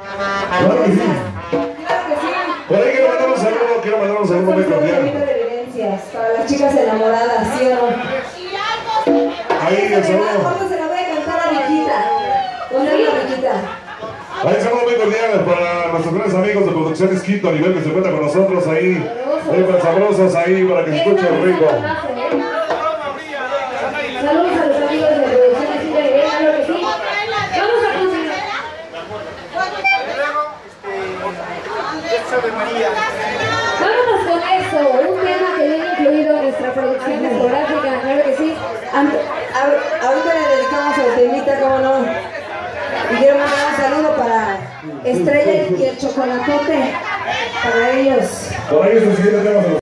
Claro que sí. Por ahí quiero mandar un saludo, quiero mandar un saludo muy cordial. para las chicas enamoradas, ¿sí o no? Ahí el saludo. Se la voy a cantar a Riquita. ¿Dónde es la Riquita? Ahí un saludo muy cordial para nuestros grandes amigos de Producciones Quito a nivel que se encuentra con nosotros ahí. Para sabrosos ahí para que se escuche rico. Saludos a los amigos de Producciones Quito de claro que sí. Vamos a continuar. Vámonos con eso, un tema que viene incluido en nuestra producción discográfica, claro que sí. A- ahorita le dedicamos al temita, cómo no. Y quiero mandar un saludo para Estrella y el chocolatote, para ellos. El.